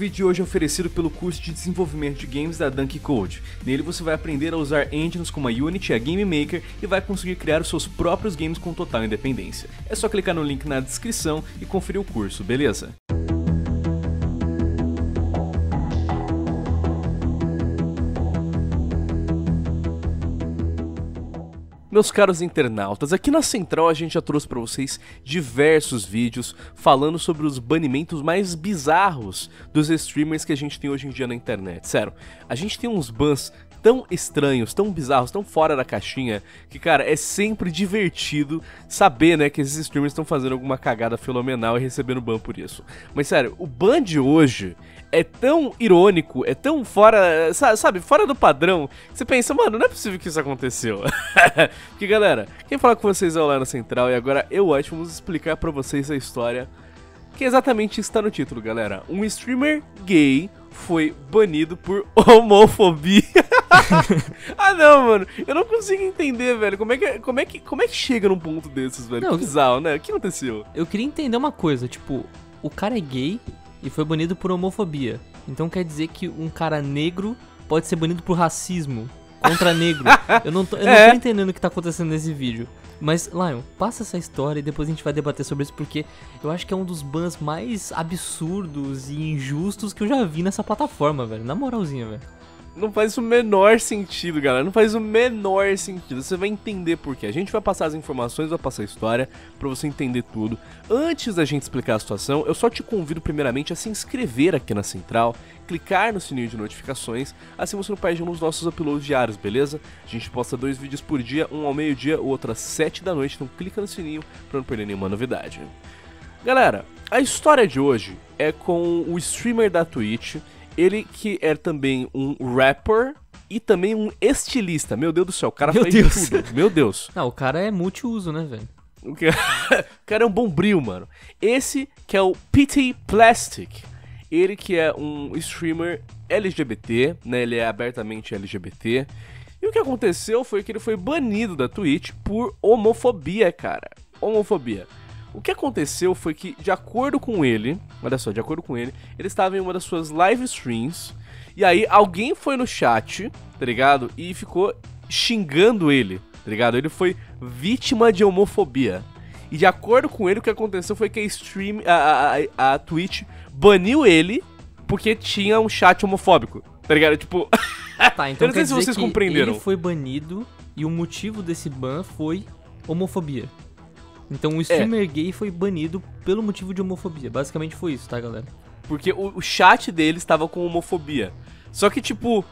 O vídeo de hoje é oferecido pelo curso de desenvolvimento de games da Dunk Code. Nele você vai aprender a usar engines como a Unity e a Game Maker e vai conseguir criar os seus próprios games com total independência. É só clicar no link na descrição e conferir o curso, beleza? Meus caros internautas, aqui na Central a gente já trouxe para vocês diversos vídeos falando sobre os banimentos mais bizarros dos streamers que a gente tem hoje em dia na internet. Sério, a gente tem uns bans tão estranhos, tão bizarros, tão fora da caixinha, que, cara, é sempre divertido saber, né, que esses streamers estão fazendo alguma cagada fenomenal e recebendo ban por isso. Mas, sério, o ban de hoje é tão irônico, é tão fora, sabe, fora do padrão, que você pensa, mano, não é possível que isso aconteceu. Porque, galera, quem fala com vocês é o Lana Central e agora eu acho vamos explicar para vocês a história que exatamente está no título, galera. Um streamer gay foi banido por homofobia. ah não, mano. Eu não consigo entender, velho. Como é que, como é que, como é que chega num ponto desses, velho? Não, que bizarro, né? O que aconteceu? Eu queria entender uma coisa, tipo, o cara é gay e foi banido por homofobia. Então quer dizer que um cara negro pode ser banido por racismo contra negro. eu não tô, eu é. não tô entendendo o que tá acontecendo nesse vídeo. Mas, Lion, passa essa história e depois a gente vai debater sobre isso, porque eu acho que é um dos bans mais absurdos e injustos que eu já vi nessa plataforma, velho. Na moralzinha, velho. Não faz o menor sentido, galera. Não faz o menor sentido. Você vai entender por quê. A gente vai passar as informações, vai passar a história para você entender tudo. Antes da gente explicar a situação, eu só te convido primeiramente a se inscrever aqui na Central, clicar no sininho de notificações, assim você não perde um dos nossos uploads diários, beleza? A gente posta dois vídeos por dia, um ao meio-dia, o outro às sete da noite, então clica no sininho para não perder nenhuma novidade. Galera, a história de hoje é com o streamer da Twitch ele que é também um rapper e também um estilista. Meu Deus do céu, o cara Meu faz Deus. tudo. Meu Deus. Não, o cara é multiuso, né, velho? O cara é um bombril, mano. Esse que é o PT Plastic. Ele que é um streamer LGBT, né? Ele é abertamente LGBT. E o que aconteceu foi que ele foi banido da Twitch por homofobia, cara. Homofobia. O que aconteceu foi que, de acordo com ele, olha só, de acordo com ele, ele estava em uma das suas live streams, e aí alguém foi no chat, tá ligado? E ficou xingando ele, tá ligado? Ele foi vítima de homofobia. E de acordo com ele, o que aconteceu foi que a stream, a, a, a Twitch baniu ele porque tinha um chat homofóbico, tá ligado? Tipo. Tá, então eu não sei se vocês compreenderam. Ele foi banido e o motivo desse ban foi homofobia. Então o streamer é. gay foi banido pelo motivo de homofobia. Basicamente foi isso, tá, galera? Porque o, o chat dele estava com homofobia. Só que, tipo,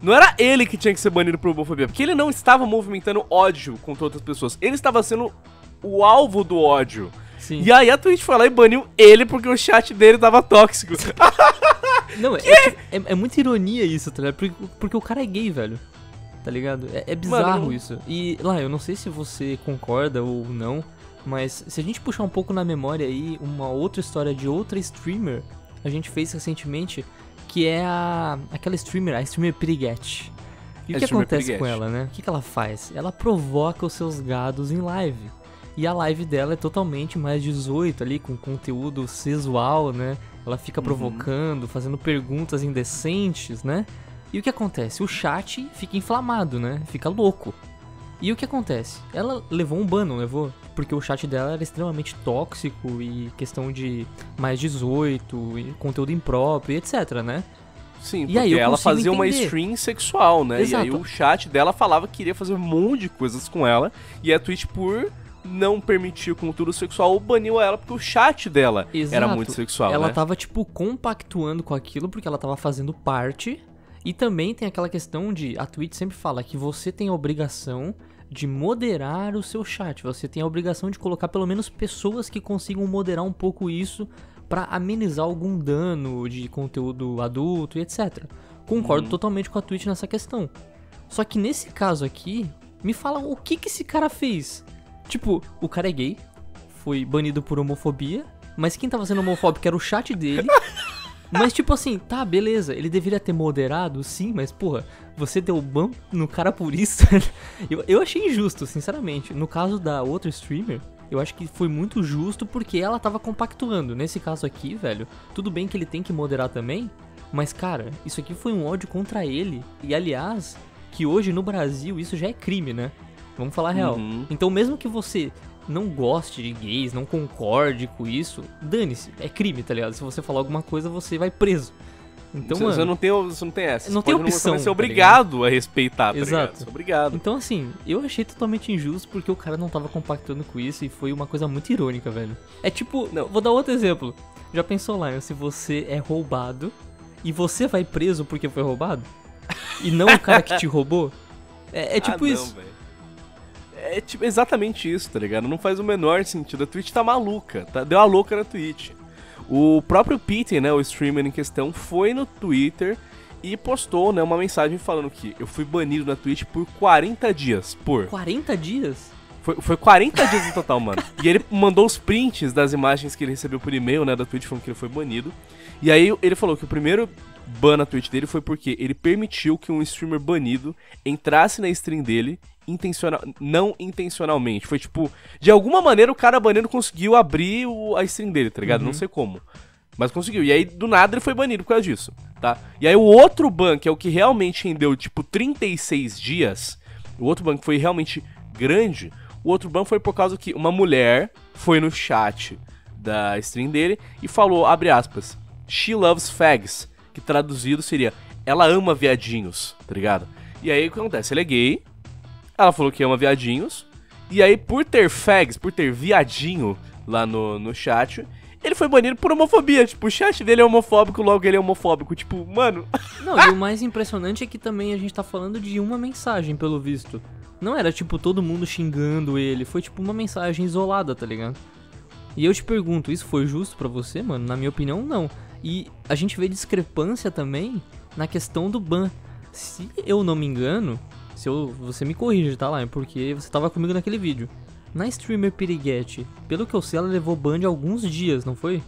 não era ele que tinha que ser banido por homofobia, porque ele não estava movimentando ódio contra outras pessoas. Ele estava sendo o alvo do ódio. Sim. E aí a Twitch foi lá e baniu ele porque o chat dele tava tóxico. não, é, é, é, é, muita ironia isso, tá ligado? Porque, porque, o cara é gay, velho. Tá ligado? É, é bizarro Mano, isso. E lá, eu não sei se você concorda ou não, mas se a gente puxar um pouco na memória aí uma outra história de outra streamer, a gente fez recentemente, que é a aquela streamer, a streamer Piriguete. E o que acontece Piriguete. com ela, né? O que, que ela faz? Ela provoca os seus gados em live. E a live dela é totalmente mais 18 ali, com conteúdo sexual, né? Ela fica uhum. provocando, fazendo perguntas indecentes, né? E o que acontece? O chat fica inflamado, né? Fica louco. E o que acontece? Ela levou um ban, não levou? Porque o chat dela era extremamente tóxico e questão de mais 18, e conteúdo impróprio, etc, né? Sim, e porque aí ela fazia entender. uma stream sexual, né? Exato. E aí o chat dela falava que queria fazer um monte de coisas com ela. E a Twitch, por não permitir o conteúdo sexual, baniu ela porque o chat dela Exato. era muito sexual. Ela né? tava, tipo, compactuando com aquilo porque ela tava fazendo parte e também tem aquela questão de a Twitch sempre fala que você tem a obrigação de moderar o seu chat. Você tem a obrigação de colocar pelo menos pessoas que consigam moderar um pouco isso para amenizar algum dano de conteúdo adulto e etc. Concordo uhum. totalmente com a Twitch nessa questão. Só que nesse caso aqui, me fala o que que esse cara fez. Tipo, o cara é gay, foi banido por homofobia, mas quem tava sendo homofóbico era o chat dele. Mas, tipo assim, tá, beleza. Ele deveria ter moderado, sim, mas, porra, você deu ban no cara por isso. eu, eu achei injusto, sinceramente. No caso da outra streamer, eu acho que foi muito justo porque ela tava compactuando. Nesse caso aqui, velho, tudo bem que ele tem que moderar também, mas cara, isso aqui foi um ódio contra ele. E aliás, que hoje no Brasil isso já é crime, né? Vamos falar a real. Uhum. Então, mesmo que você não goste de gays, não concorde com isso, dane-se, é crime, tá ligado? Se você falar alguma coisa, você vai preso. Então, você, mano, você não tem, você não tem essa. Não Você tem opção, Você ser tá obrigado a respeitar, tá Exato. ligado? É obrigado. Então, assim, eu achei totalmente injusto porque o cara não tava compactando com isso e foi uma coisa muito irônica, velho. É tipo, Não. vou dar outro exemplo. Já pensou, Lion, se você é roubado e você vai preso porque foi roubado? E não o cara que te roubou? É, é tipo ah, não, isso. velho. É tipo exatamente isso, tá ligado? Não faz o menor sentido. A Twitch tá maluca, tá? Deu a louca na Twitch. O próprio Pete, né, o streamer em questão, foi no Twitter e postou, né, uma mensagem falando que eu fui banido na Twitch por 40 dias. Por. 40 dias? Foi, foi 40 dias no total, mano. E ele mandou os prints das imagens que ele recebeu por e-mail, né, da Twitch, falando que ele foi banido. E aí ele falou que o primeiro ban na Twitch dele foi porque ele permitiu que um streamer banido entrasse na stream dele intencional, não intencionalmente. Foi tipo, de alguma maneira o cara banido conseguiu abrir o, a stream dele, tá ligado? Não sei como. Mas conseguiu. E aí, do nada, ele foi banido por causa disso, tá? E aí, o outro ban, que é o que realmente rendeu, tipo, 36 dias, o outro ban que foi realmente grande, o outro ban foi por causa que uma mulher foi no chat da stream dele e falou, abre aspas, She loves fags, que traduzido seria, ela ama viadinhos, tá ligado? E aí, o que acontece? Ele é gay, ela falou que ama viadinhos, e aí, por ter fags, por ter viadinho lá no, no chat, ele foi banido por homofobia. Tipo, o chat dele é homofóbico, logo ele é homofóbico. Tipo, mano. Não, e o mais impressionante é que também a gente tá falando de uma mensagem, pelo visto. Não era tipo todo mundo xingando ele, foi tipo uma mensagem isolada, tá ligado? E eu te pergunto, isso foi justo pra você, mano? Na minha opinião, não. E a gente vê discrepância também na questão do ban. Se eu não me engano, se eu, você me corrige, tá lá, porque você tava comigo naquele vídeo. Na streamer Piriguete, pelo que eu sei, ela levou ban de alguns dias, não foi?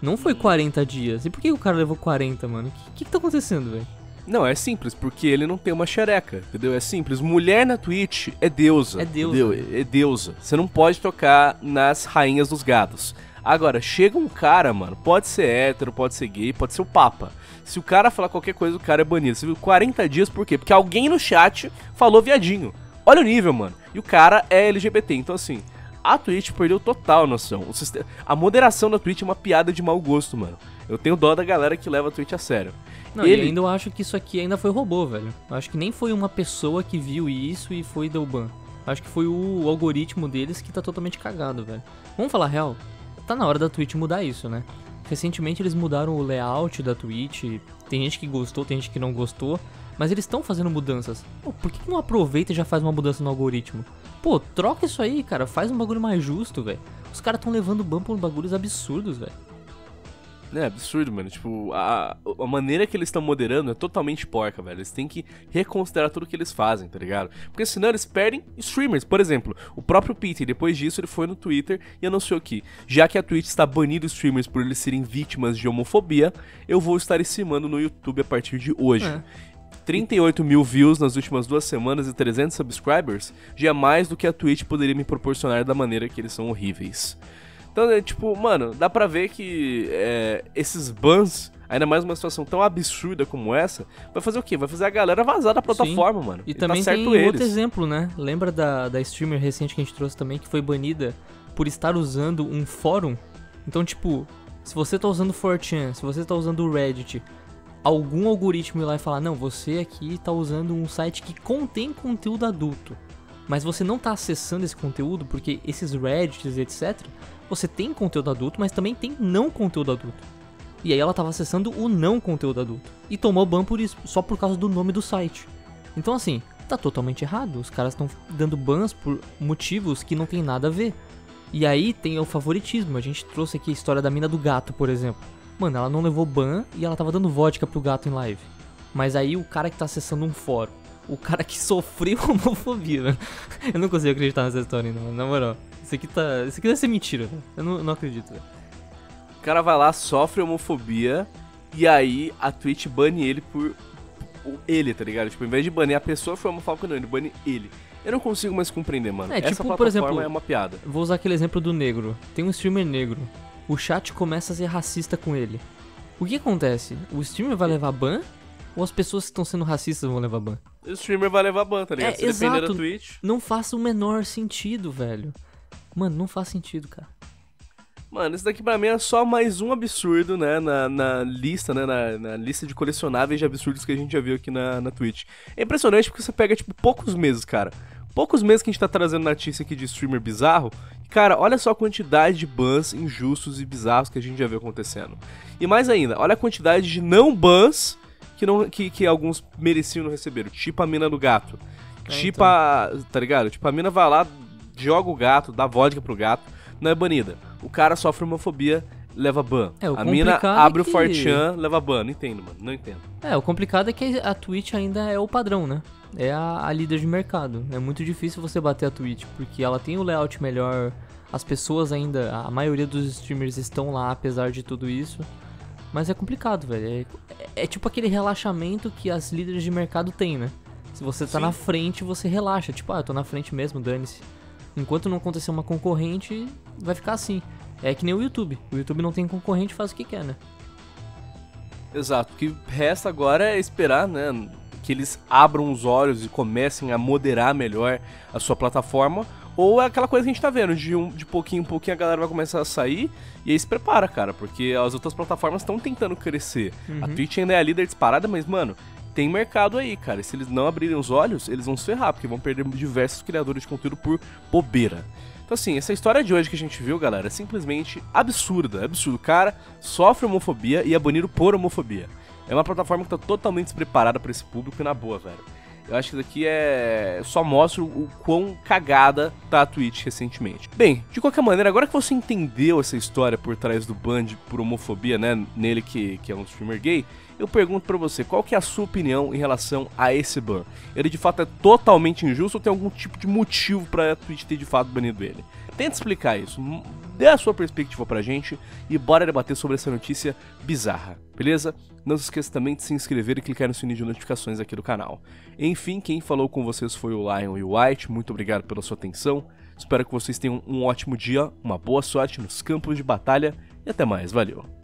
Não foi 40 dias. E por que o cara levou 40, mano? O que, que, que tá acontecendo, velho? Não, é simples, porque ele não tem uma xereca, entendeu? É simples. Mulher na Twitch é deusa. É deusa. Entendeu? É deusa. Você não pode tocar nas rainhas dos gados. Agora, chega um cara, mano, pode ser hétero, pode ser gay, pode ser o Papa. Se o cara falar qualquer coisa, o cara é banido. Você viu? 40 dias, por quê? Porque alguém no chat falou viadinho. Olha o nível, mano. E o cara é LGBT, então assim, a Twitch perdeu total a noção. O sistema... A moderação da Twitch é uma piada de mau gosto, mano. Eu tenho dó da galera que leva a Twitch a sério. Não, Ele- e ainda eu acho que isso aqui ainda foi robô, velho. Eu acho que nem foi uma pessoa que viu isso e foi deu ban. Acho que foi o algoritmo deles que tá totalmente cagado, velho. Vamos falar a real? Tá na hora da Twitch mudar isso, né? Recentemente eles mudaram o layout da Twitch. Tem gente que gostou, tem gente que não gostou. Mas eles estão fazendo mudanças. Pô, por que não aproveita e já faz uma mudança no algoritmo? Pô, troca isso aí, cara. Faz um bagulho mais justo, velho. Os caras tão levando ban por bagulhos absurdos, velho. É absurdo, mano. Tipo, a, a maneira que eles estão moderando é totalmente porca, velho. Eles têm que reconsiderar tudo que eles fazem, tá ligado? Porque senão eles perdem streamers. Por exemplo, o próprio Peter, depois disso, ele foi no Twitter e anunciou que, já que a Twitch está banindo streamers por eles serem vítimas de homofobia, eu vou estar streamando no YouTube a partir de hoje. É. 38 mil views nas últimas duas semanas e 300 subscribers já é mais do que a Twitch poderia me proporcionar da maneira que eles são horríveis. Então, é, tipo, mano, dá pra ver que é, esses bans, ainda mais numa situação tão absurda como essa, vai fazer o quê? Vai fazer a galera vazar da plataforma, mano. E, tá também certo tem eles. outro exemplo, né? Lembra da, da streamer recente que a gente trouxe também, que foi banida por estar usando um fórum? Então, tipo, se você tá usando o 4chan, se você tá usando o Reddit, algum algoritmo ir lá e falar, não, você aqui tá usando um site que contém conteúdo adulto. Mas você não tá acessando esse conteúdo porque esses Reddits, etc., você tem conteúdo adulto, mas também tem não conteúdo adulto. E aí ela tava acessando o não conteúdo adulto. E tomou ban por isso, só por causa do nome do site. Então assim, tá totalmente errado. Os caras estão dando bans por motivos que não tem nada a ver. E aí tem o favoritismo. A gente trouxe aqui a história da mina do gato, por exemplo. Mano, ela não levou ban e ela tava dando vodka pro gato em live. Mas aí o cara que tá acessando um fórum, o cara que sofreu homofobia, né? Eu não consigo acreditar nessa história ainda. Na moral. Isso aqui tá. Isso aqui deve ser mentira, velho. Eu não, não acredito, velho. O cara vai lá, sofre homofobia, e aí a Twitch bane ele por. por ele, tá ligado? Tipo, em vez de banir a pessoa foi homofóbica, não, ele bane ele. Eu não consigo mais compreender, mano. É, Essa tipo, plataforma por exemplo, é uma piada. Vou usar aquele exemplo do negro. Tem um streamer negro. O chat começa a ser racista com ele. O que acontece? O streamer vai levar ban? Ou as pessoas que estão sendo racistas vão levar ban? O streamer vai levar ban, tá ligado? É, Se exato. da Twitch. Não faz o menor sentido, velho. Mano, não faz sentido, cara. Mano, isso daqui pra mim é só mais um absurdo, né? Na, na lista, né? Na, na lista de colecionáveis de absurdos que a gente já viu aqui na, na Twitch. É impressionante porque você pega, tipo, poucos meses, cara. Poucos meses que a gente tá trazendo notícia aqui de streamer bizarro. Cara, olha só a quantidade de bans injustos e bizarros que a gente já viu acontecendo. E mais ainda, olha a quantidade de não bans que, não, que, que alguns mereciam não receber. Tipo a mina do gato. É, tipo a. Tá ligado? Tipo, a mina vai lá, joga o gato, dá vodka pro gato, não é banida. O cara sofre homofobia, leva ban. É, o a mina complicado abre é o que- Fortran, leva ban. Não entendo, mano. Não entendo. É, o complicado é que a Twitch ainda é o padrão, né? É a, a líder de mercado. É muito difícil você bater a Twitch, porque ela tem o layout melhor, as pessoas ainda, a maioria dos streamers estão lá apesar de tudo isso. Mas é complicado, velho. É, é- é tipo aquele relaxamento que as líderes de mercado têm, né? Se você tá Sim. na frente, você relaxa. Tipo, ah, eu tô na frente mesmo, dane-se. Enquanto não acontecer uma concorrente, vai ficar assim. É que nem o YouTube. O YouTube não tem concorrente, faz o que quer, né? Exato. O que resta agora é esperar, né? Que eles abram os olhos e comecem a moderar melhor a sua plataforma. Ou é aquela coisa que a gente tá vendo, de, um, de pouquinho em pouquinho a galera vai começar a sair. E aí se prepara, cara, porque as outras plataformas estão tentando crescer. A Uhum. Twitch ainda é a líder disparada, mas, mano, tem mercado aí, cara. E se eles não abrirem os olhos, eles vão se ferrar, porque vão perder diversos criadores de conteúdo por bobeira. Então, assim, essa história de hoje que a gente viu, galera, é simplesmente absurda. É absurdo. O cara sofre homofobia e é banido por homofobia. É uma plataforma que tá totalmente despreparada pra esse público e na boa, velho. Eu acho que isso daqui é. só mostra o quão cagada tá a Twitch recentemente. Bem, de qualquer maneira, agora que você entendeu essa história por trás do Band por homofobia, né? Nele que, que é um streamer gay, eu pergunto pra você, qual que é a sua opinião em relação a esse ban? Ele de fato é totalmente injusto ou tem algum tipo de motivo pra a Twitch ter de fato banido ele? Tenta explicar isso, dê a sua perspectiva pra gente e bora debater sobre essa notícia bizarra, beleza? Não se esqueça também de se inscrever e clicar no sininho de notificações aqui do canal. Enfim, quem falou com vocês foi o Lion e o White, muito obrigado pela sua atenção. Espero que vocês tenham um ótimo dia, uma boa sorte nos campos de batalha e até mais, valeu!